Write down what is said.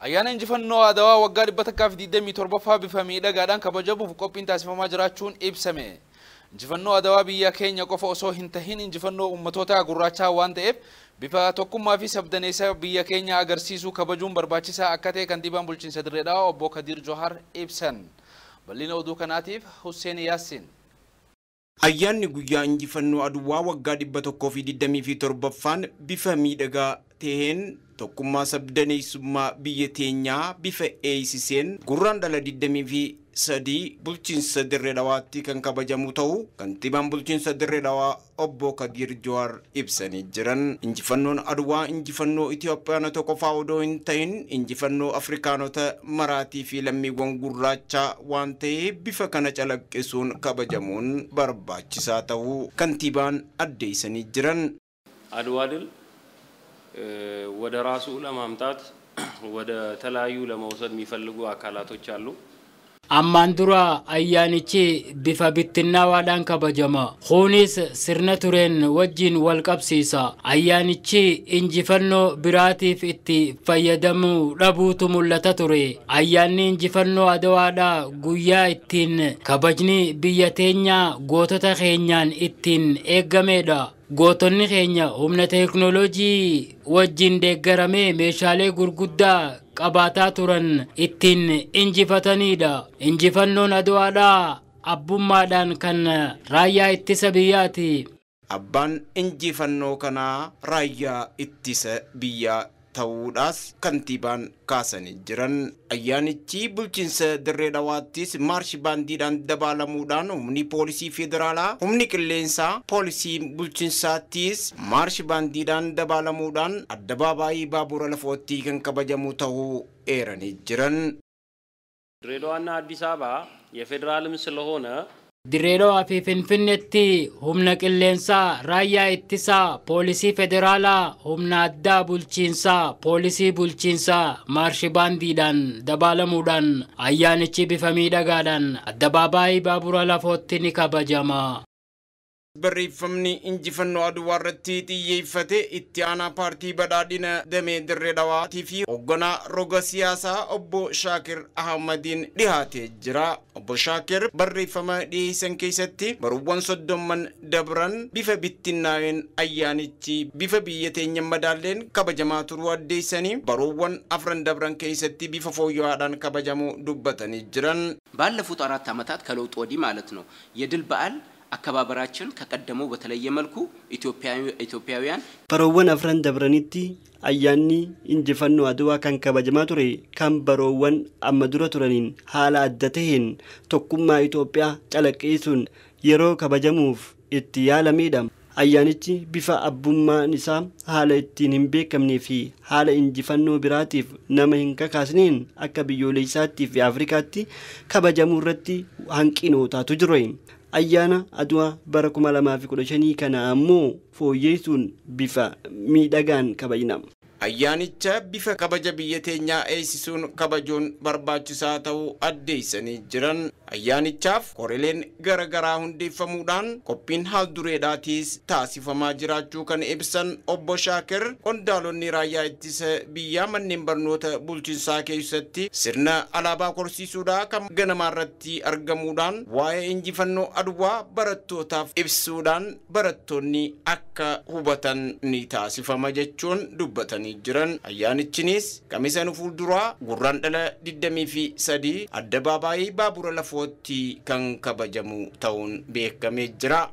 Ayyaana injifannoo Adawaa waggaa dhibba takkaa fi digdamii torbaffaa bifa miidhagaadhaan kabajamuuf qophiin taasifamaa jiraachuun ibsame. Injifannoo Adawaa biyya keenya qofa osoo hin tahin injifannoo uummattoota gurraachaa waan ta'eef bifa tokkummaa fi sabdaneessa biyya keenya agarsiisuu kabajuun barbaachisaa akka ta'e kantiibaan bulchiinsa Dirreedhaa obbo Kadir Johar ibsan. Bal'ina oduu kanaatiif Husseen Yaasin. Ayyaanni guyyaa injifannoo Aduwaa waggaa dhibba tokkoo fi digdamii fi torbaffaan bifa miidhagaa ta'een tokkummaa sabdaneessummaa biyya teenyaa bifa eeysiseen gurraan dhala 23 sadii bulchiinsa dirree dhawaatti kan kabajamu ta'u kantiibaan bulchiinsa dirree dhawaa obbo Kagiir Jawaar ibsanii jiran. Injifannoon Aduwaa injifannoo Itoophiyaanota qofaa odoo hin ta'in injifannoo Afrikaanota maraatii fi lammiiwwan gurraachaa waan ta'eef bifa kana calaqqisuun kabajamuun barbaachisaa ta'uu kantiibaan addeessanii jiran. Aduwaa ወደ ራሱ ለማምጣት ወደ ተለያዩ ለመውሰድ የሚፈልጉ አካላቶች አሉ። ammaan dura ayyaanichi bifa bittinnawaadhaan kabajama kunis sirna tureen wajjin wal qabsiisa ayyaanichi injifannoo biraatiif itti fayyadamuu dhabuutu mul'ata ture ayyaanni injifannoo adawaadha guyyaa ittiin kabajni biyya teenyaa gootota keenyaan ittiin eeggamedha gootonni keenya humna teeknooloojii wajjin deeggaramee meeshaalee gurguddaa qabaataa turan ittiin injifatanidha. Injifannoon aduwaadhaa abbummaadhaan kan raayyaa ittisa biyyaati. Abbaan injifannoo kanaa raayyaa ittisa biyyaa ta'uudhaas kantiibaan kaasanii jiran ayyaanichi bulchiinsa dirree dhawaattis maarshi baandiidhaan dabaalamuudhaan humni poolisii federaalaa humni qilleensaa poolisii bulchiinsaattis maarshi baandiidhaan dabaalamuudhaan addabaabaayii baabura lafoottii kan kabajamu ta'uu eeranii jiran. ድሬዳዋና አዲስ አበባ የፌዴራልም ስለሆነ Dirreedhawaa fi Finfinneetti humna qilleensaa raayyaa ittisaa poolisii federaalaa humna addaa bulchiinsaa poolisii bulchiinsaa maarshi baandiidhaan dabaalamuudhaan ayyaanichi bifa miidhagaadhaan addabaabaayii baabura lafootti ni kabajama. Barreeffamni injifannoo aduwaa irratti xiyyeeffate itti aanaa paartii badhaadhina damee dirree dhawaatii fi hoogganaa roga siyaasaa obbo shaakir ahmadiin dhihaatee jira obbo shaakir barreeffama dhiyeessan keessatti baruuwwan soddomman dabran bifa bittinnaa'een ayyaanichi bifa biyya teenya madaalleen kabajamaa turuu addeessanii baruuwwan afran dabran keessatti bifa fooyya'aadhaan kabajamuu dubbatanii jiran ባለፉት አራት ዓመታት ከለውጥ ወዲህ ማለት ነው የድል በዓል አከባበራችን ከቀደመው በተለየ መልኩ ኢትዮጵያውያን baroowwan afran dabranitti ayyaanni injifannoo aduwaa kan kabajamaa ture kan baroowwan amma dura turaniin haala adda taheen tokkummaa Itoophiyaa calaqqisuun yeroo kabajamuuf itti yaalamedha. Ayyaanichi bifa abbummaan isaa haala ittiin hin beekamnee fi haala injifannoo biraatiif nama hin kakaasneen akka biyyoolessaattii fi Afrikaatti kabajamuu irratti hanqinootaatu jiru. Ayyaana aduwaa bara 2015 kana ammoo fooyyeessuun bifa miidhagaan kabajna. ayyaanicha bifa kabaja biyya teenyaa eegsisuun kabajuun barbaachisaa ta'uu addeessanii jiran ayyaanichaaf koreleen gara garaa hundeeffamuudhaan qophiin haal dureedhaatiis taasifamaa jiraachuu kan ibsan obbo Shaakir qondaalonni raayyaa ittisa biyyaa manneen barnoota bulchiinsaa keessatti sirna alaabaa korsiisuudhaa kan ganamaa irratti argamuudhaan waa'ee injifannoo aduwaa barattootaaf ibsuudhaan barattoonni akka hubatan ni taasifama jechuun dubbatanii jiran. Ayyaanichinis kamisa nu fuulduraa gurraan dhala 23 addabaabaayii baabura lafootti kan kabajamu ta'uun beekamee jira.